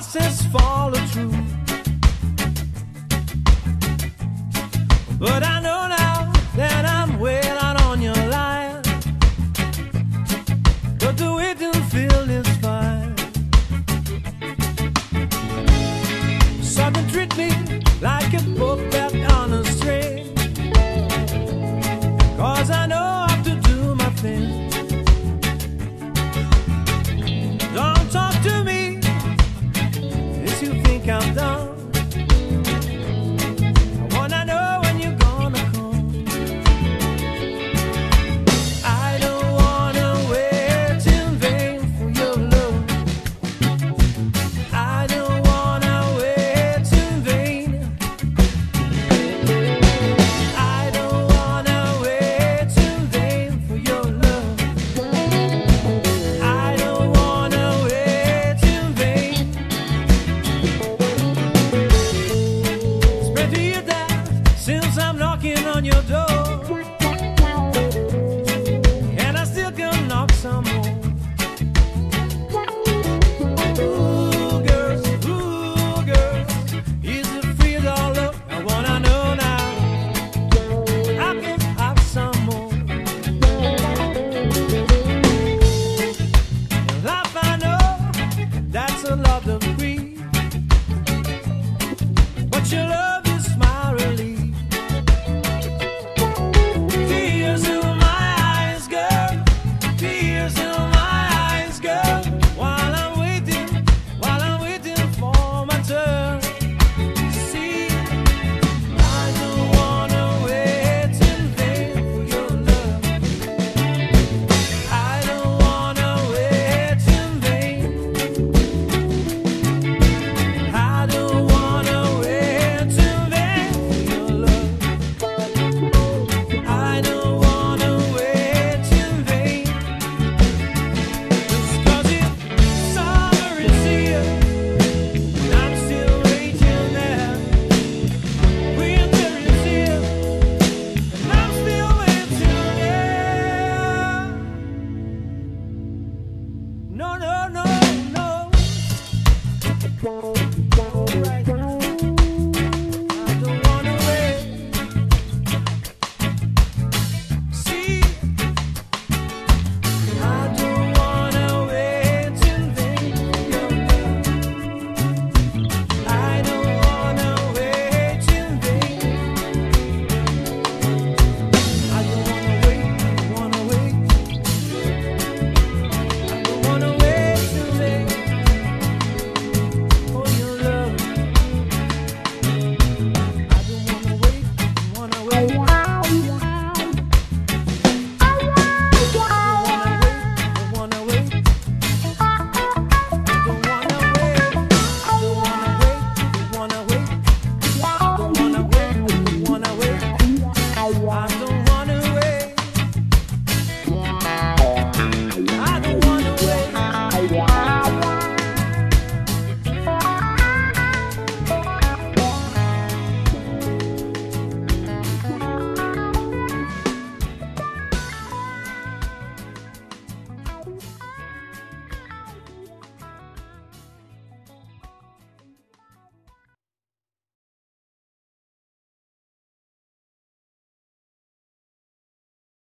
process follow through. But I know now that I'm way out on your line. But the way to feel is fine. Something treat me like a book puppet on a string. Cause I know how to do my thing. no, no, no, no.